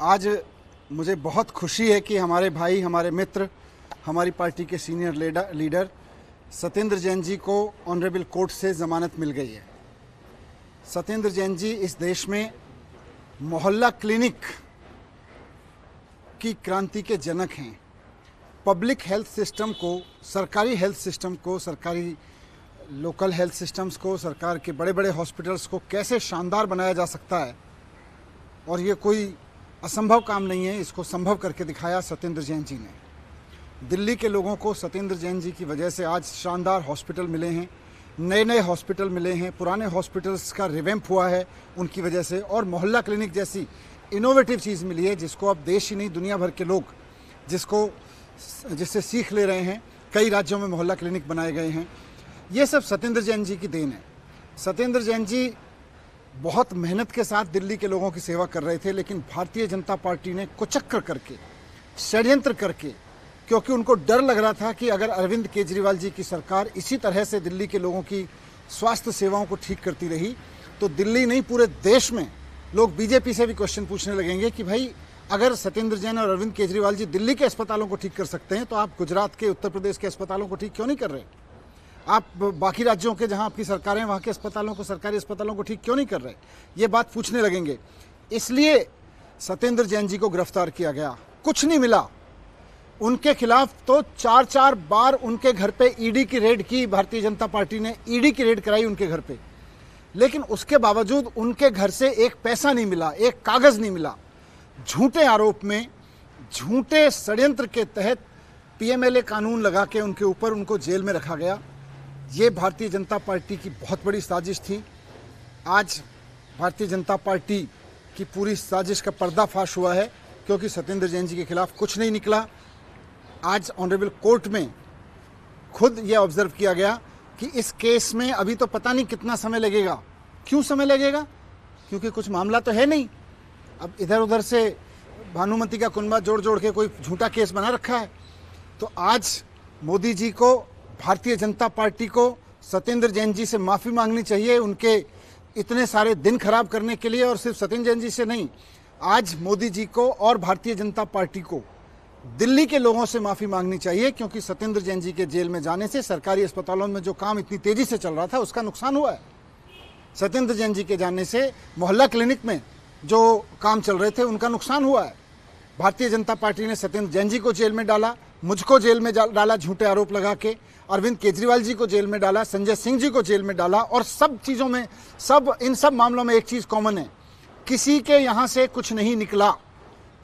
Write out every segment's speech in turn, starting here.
आज मुझे बहुत खुशी है कि हमारे भाई, हमारे मित्र, हमारी पार्टी के senior leader leader Satyendra Jain ji को ऑनरेबल कोर्ट से ज़मानत मिल गई है। सत्येंद्र जैन जी इस देश में मोहल्ला क्लिनिक की क्रांति के जनक हैं। पब्लिक हेल्थ सिस्टम को, सरकारी हेल्थ सिस्टम को, सरकारी लोकल हेल्थ सिस्टम्स को, सरकार के बड़े बड़े हॉस्पिटल्स को कैसे शानदार बनाया जा सकता है? और ये कोई असंभव काम नहीं है, इसको संभव करके दिखाया सत्येंद्र जैन जी ने। दिल्ली के लोगों को सत्येंद्र जैन जी की वजह से आज शानदार हॉस्पिटल मिले हैं नए नए हॉस्पिटल मिले हैं, पुराने हॉस्पिटल्स का रिवैम्प हुआ है उनकी वजह से, और मोहल्ला क्लिनिक जैसी इनोवेटिव चीज़ मिली है जिसको अब देश ही नहीं, दुनिया भर के लोग जिसको जिससे सीख ले रहे हैं, कई राज्यों में मोहल्ला क्लिनिक बनाए गए हैं। ये सब सत्येंद्र जैन जी की देन है। सत्येंद्र जैन जी बहुत मेहनत के साथ दिल्ली के लोगों की सेवा कर रहे थे, लेकिन भारतीय जनता पार्टी ने कुचक्र करके, षड्यंत्र करके, क्योंकि उनको डर लग रहा था कि अगर अरविंद केजरीवाल जी की सरकार इसी तरह से दिल्ली के लोगों की स्वास्थ्य सेवाओं को ठीक करती रही तो दिल्ली नहीं, पूरे देश में लोग बीजेपी से भी क्वेश्चन पूछने लगेंगे कि भाई, अगर सत्येंद्र जैन और अरविंद केजरीवाल जी दिल्ली के अस्पतालों को ठीक कर सकते हैं तो आप गुजरात के, उत्तर प्रदेश के अस्पतालों को ठीक क्यों नहीं कर रहे? आप बाकी राज्यों के जहाँ आपकी सरकारें वहाँ के अस्पतालों को, सरकारी अस्पतालों को ठीक क्यों नहीं कर रहे? ये बात पूछने लगेंगे। इसलिए सत्येंद्र जैन जी को गिरफ़्तार किया गया। कुछ नहीं मिला। उनके खिलाफ तो चार चार बार उनके घर पे ईडी की रेड की, भारतीय जनता पार्टी ने ईडी की रेड कराई उनके घर पे। लेकिन उसके बावजूद उनके घर से एक पैसा नहीं मिला, एक कागज़ नहीं मिला। झूठे आरोप में, झूठे षड्यंत्र के तहत पीएमएलए कानून लगा के उनके ऊपर उनको जेल में रखा गया। ये भारतीय जनता पार्टी की बहुत बड़ी साजिश थी। आज भारतीय जनता पार्टी की पूरी साजिश का पर्दाफाश हुआ है, क्योंकि सत्येंद्र जैन जी के खिलाफ कुछ नहीं निकला। आज ऑनरेबल कोर्ट में खुद ये ऑब्ज़र्व किया गया कि इस केस में अभी तो पता नहीं कितना समय लगेगा। क्यों समय लगेगा? क्योंकि कुछ मामला तो है नहीं। अब इधर उधर से भानुमति का कुनबा जोड़ जोड़ के कोई झूठा केस बना रखा है। तो आज मोदी जी को भारतीय जनता पार्टी को सत्येंद्र जैन जी से माफ़ी मांगनी चाहिए उनके इतने सारे दिन खराब करने के लिए और सिर्फ़ सत्येंद्र जैन जी से नहीं, आज मोदी जी को और भारतीय जनता पार्टी को दिल्ली के लोगों से माफ़ी मांगनी चाहिए क्योंकि सत्येंद्र जैन जी के जेल में जाने से सरकारी अस्पतालों में जो काम इतनी तेज़ी से चल रहा था उसका नुकसान हुआ है। सत्येंद्र जैन जी के जाने से मोहल्ला क्लिनिक में जो काम चल रहे थे उनका नुकसान हुआ है। भारतीय जनता पार्टी ने सत्येंद्र जैन जी को जेल में डाला, मुझको जेल में डाला झूठे आरोप लगा के, अरविंद केजरीवाल जी को जेल में डाला, संजय सिंह जी को जेल में डाला, और सब चीज़ों में, सब, इन सब मामलों में एक चीज़ कॉमन है, किसी के यहाँ से कुछ नहीं निकला।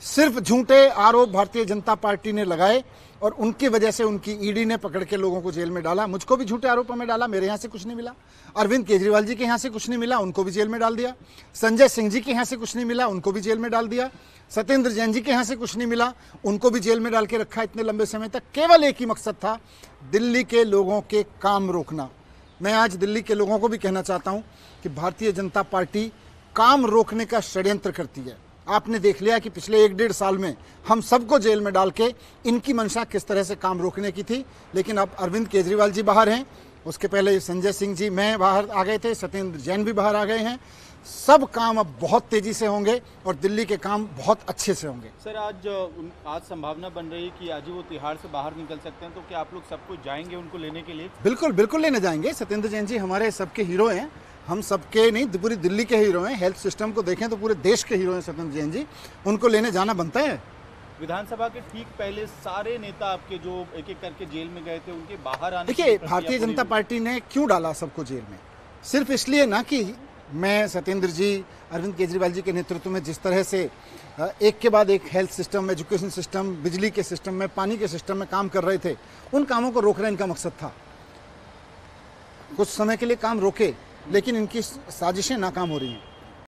सिर्फ़ झूठे आरोप भारतीय जनता पार्टी ने लगाए और उनकी वजह से उनकी ईडी ने पकड़ के लोगों को जेल में डाला, मुझको भी झूठे आरोपों में डाला, मेरे यहाँ से कुछ नहीं मिला। अरविंद केजरीवाल जी के यहाँ से कुछ नहीं मिला, उनको भी जेल में डाल दिया। संजय सिंह जी के यहाँ से कुछ नहीं मिला, उनको भी जेल में डाल दिया। सत्येंद्र जैन जी के यहाँ से कुछ नहीं मिला, उनको भी जेल में डाल के रखा इतने लंबे समय तक। केवल एक ही मकसद था, दिल्ली के लोगों के काम रोकना। मैं आज दिल्ली के लोगों को भी कहना चाहता हूँ कि भारतीय जनता पार्टी काम रोकने का षड्यंत्र करती है। आपने देख लिया कि पिछले एक डेढ़ साल में हम सबको जेल में डाल के इनकी मंशा किस तरह से काम रोकने की थी। लेकिन अब अरविंद केजरीवाल जी बाहर हैं। उसके पहले संजय सिंह जी मैं बाहर आ गए थे सत्येंद्र जैन भी बाहर आ गए हैं। सब काम अब बहुत तेज़ी से होंगे और दिल्ली के काम बहुत अच्छे से होंगे। सर आज आज संभावना बन रही है कि आज वो तिहाड़ से बाहर निकल सकते हैं। तो क्या आप लोग सबको जाएँगे उनको लेने के लिए? बिल्कुल बिल्कुल लेने जाएँगे। सत्येंद्र जैन जी हमारे सबके हीरो हैं। हम सबके नहीं पूरी दिल्ली के हीरो हैं। हेल्थ सिस्टम को देखें तो पूरे देश के हीरो हैं सत्येंद्र जैन जी। उनको लेने जाना बनता है? विधानसभा के ठीक पहले सारे नेता आपके जो एक एक करके जेल में गए थे उनके बाहर आने देखिए भारतीय जनता पार्टी ने क्यों डाला सबको जेल में? सिर्फ़ इसलिए ना कि मैं सत्येंद्र जी अरविंद केजरीवाल जी के नेतृत्व में जिस तरह से एक के बाद एक हेल्थ सिस्टम एजुकेशन सिस्टम बिजली के सिस्टम में पानी के सिस्टम में काम कर रहे थे उन कामों को रोकना इनका मकसद था। कुछ समय के लिए काम रोके लेकिन इनकी साजिशें नाकाम हो रही हैं।